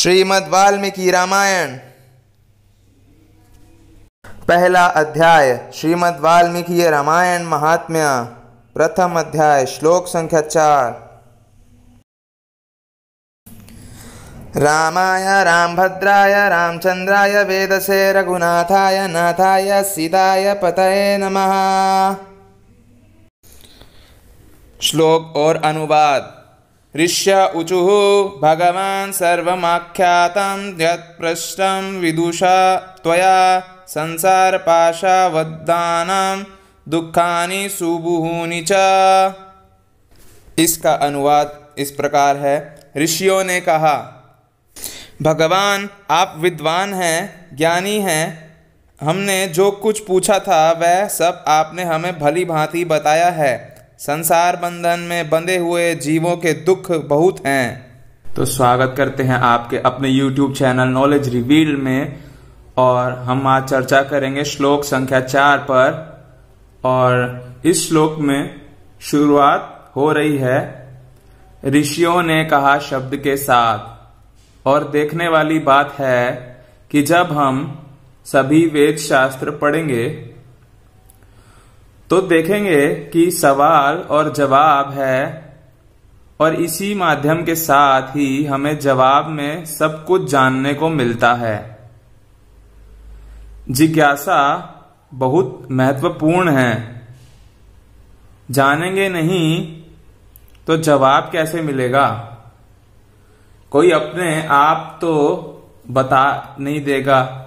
श्रीमद् वाल्मीकि रामायण। पहला अध्याय, श्रीमद् वाल्मीकि रामायण महात्म्य, प्रथम अध्याय, श्लोक संख्या चार। रामाय, रामभद्राय, रामचंद्राय, वेदसे, रघुनाथाय, नाथाय सीताय पतये नमः। श्लोक और अनुवाद। ऋष्य ऊचुः, भगवान् विदुषा त्वया संसारपाशावद्दानां दुःखानि सुबुहूनि च। इसका अनुवाद इस प्रकार है। ऋषियों ने कहा, भगवान, आप विद्वान हैं, ज्ञानी हैं। हमने जो कुछ पूछा था, वह सब आपने हमें भली भांति बताया है। संसार बंधन में बंधे हुए जीवों के दुख बहुत हैं। तो स्वागत करते हैं आपके अपने YouTube चैनल नॉलेज रिवील में और हम आज चर्चा करेंगे श्लोक संख्या चार पर और इस श्लोक में शुरुआत हो रही है, ऋषियों ने कहा शब्द के साथ। और देखने वाली बात है कि जब हम सभी वेद शास्त्र पढ़ेंगे तो देखेंगे कि सवाल और जवाब है और इसी माध्यम के साथ ही हमें जवाब में सब कुछ जानने को मिलता है। जिज्ञासा बहुत महत्वपूर्ण है। जानेंगे नहीं तो जवाब कैसे मिलेगा? कोई अपने आप तो बता नहीं देगा।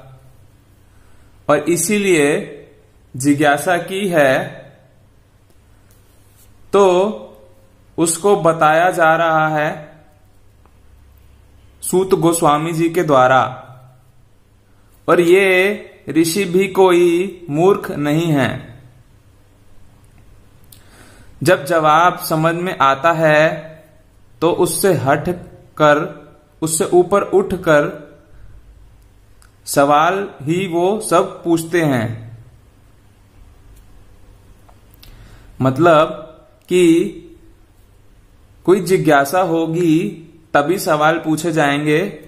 और इसीलिए जिज्ञासा की है तो उसको बताया जा रहा है सूत गोस्वामी जी के द्वारा। और ये ऋषि भी कोई मूर्ख नहीं है। जब जवाब समझ में आता है तो उससे हट कर, उससे ऊपर उठकर सवाल ही वो सब पूछते हैं। मतलब कि कोई जिज्ञासा होगी, तभी सवाल पूछे जाएँगे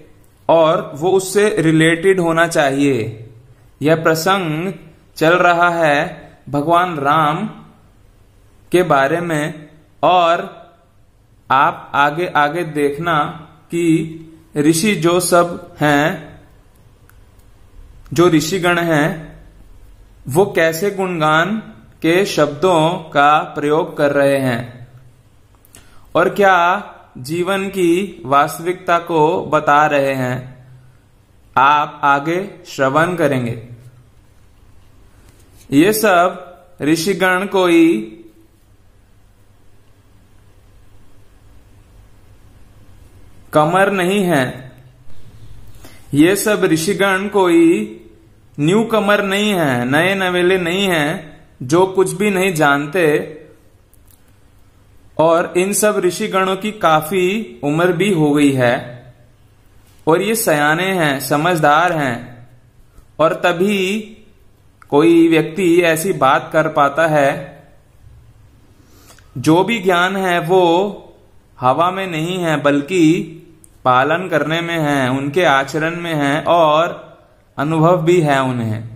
और वो उससे रिलेटेड होना चाहिए। यह प्रसंग चल रहा है भगवान राम के बारे में और आप आगे आगे देखना कि ऋषि जो सब हैं, जो ऋषिगण हैं, वो कैसे गुणगान के शब्दों का प्रयोग कर रहे हैं। और क्या जीवन की वास्तविकता को बता रहे हैं? आप आगे श्रवण करेंगे। ये सब ऋषिगण कोई कमर नहीं है। ये सब ऋषिगण कोई न्यू कमर नहीं है, नए नवेले नहीं हैं। जो कुछ भी नहीं जानते, और इन सब ऋषिगणों की काफ़ी उम्र भी हो गई है, और ये सयाने हैं, समझदार हैं, और तभी कोई व्यक्ति ऐसी बात कर पाता है, जो भी ज्ञान है वो हवा में नहीं है, बल्कि पालन करने में है, उनके आचरण में है, और अनुभव भी है उन्हें।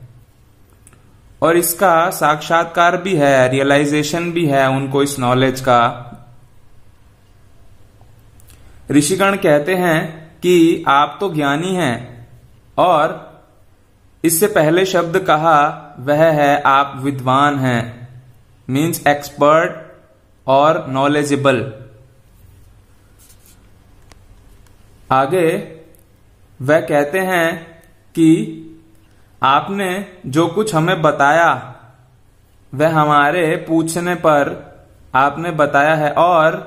और इसका साक्षात्कार भी है रियलाइजेशन भी है उनको इस नॉलेज का। ऋषिगण कहते हैं कि आप तो ज्ञानी हैं और इससे पहले शब्द कहा, वह है, आप विद्वान हैं। मीन्स एक्सपर्ट और नॉलेजेबल आगे, वह कहते हैं कि आपने जो कुछ हमें बताया, वह हमारे पूछने पर आपने बताया है और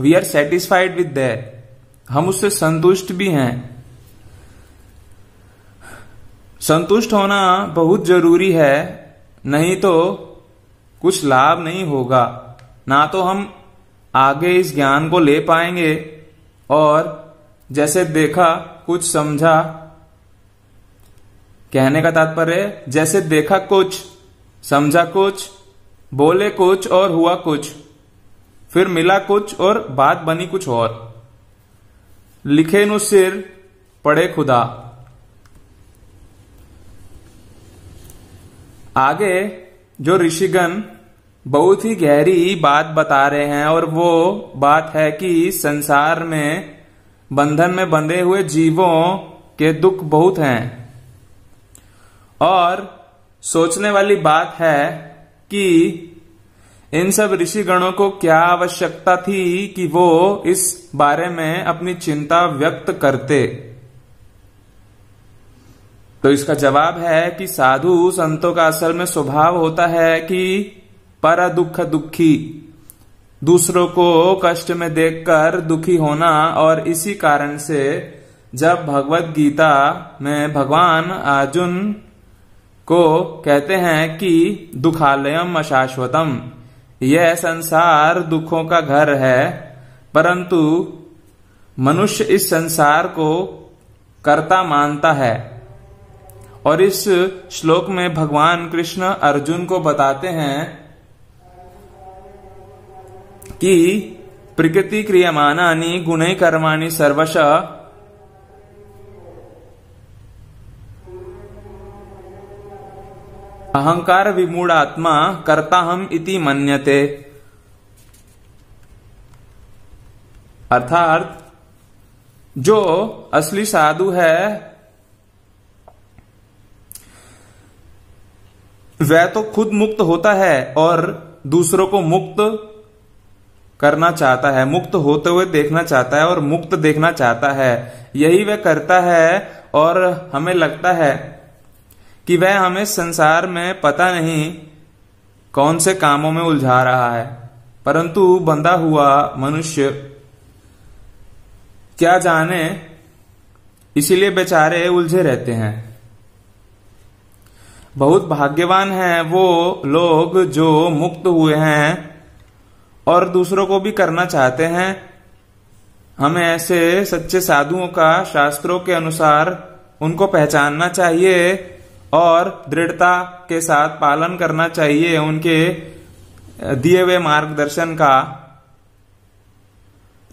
we are satisfied with that हम उससे संतुष्ट भी हैं। संतुष्ट होना बहुत ज़रूरी है, नहीं तो कुछ लाभ नहीं होगा। ना तो हम आगे इस ज्ञान को ले पाएँगे और जैसे देखा, कुछ समझा कहने का तात्पर्य जैसे देखा कुछ, समझा कुछ, बोले कुछ और हुआ कुछ, फिर मिला कुछ और बात बनी कुछ और। लिखे नु सिर, पढ़े खुदा। आगे, जो ऋषिगण बहुत ही गहरी बात बता रहे हैं और वो बात है कि संसार में, बंधन में बंधे हुए जीवों के दुख बहुत हैं। और सोचने वाली बात है कि इन सब ऋषिगणों को क्या आवश्यकता थी कि वो इस बारे में अपनी चिंता व्यक्त करते? तो इसका जवाब है कि साधु संतों का असल में स्वभाव होता है कि पर दुख दुखी, दूसरों को कष्ट में देखकर दुखी होना और इसी कारण से जब भगवत गीता में भगवान अर्जुन को कहते हैं कि दुखालयम अशाश्वतम। यह संसार दुखों का घर है, परंतु मनुष्य इस संसार को कर्ता मानता है। और इस श्लोक में भगवान कृष्ण अर्जुन को बताते हैं कि प्रकृति क्रियमानानि गुण कर्माणि सर्वश अहंकार विमूढ़ आत्मा कर्ता हम इति मन्यते। अर्थात, जो असली साधु है, वह तो खुद मुक्त होता है और दूसरों को मुक्त करना चाहता है, मुक्त होते हुए देखना चाहता है और मुक्त देखना चाहता है। यही वह करता है और हमें लगता है कि वह हमें संसार में पता नहीं कौन से कामों में उलझा रहा है, परंतु बंधा हुआ मनुष्य क्या जाने, इसीलिए बेचारे उलझे रहते हैं। बहुत भाग्यवान हैं वो लोग जो मुक्त हुए हैं और दूसरों को भी करना चाहते हैं। हमें ऐसे सच्चे साधुओं का शास्त्रों के अनुसार उनको पहचानना चाहिए और दृढ़ता के साथ पालन करना चाहिए उनके दिए हुए मार्गदर्शन का,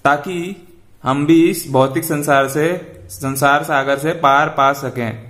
ताकि हम भी इस भौतिक संसार से, संसार सागर से पार पा सकें।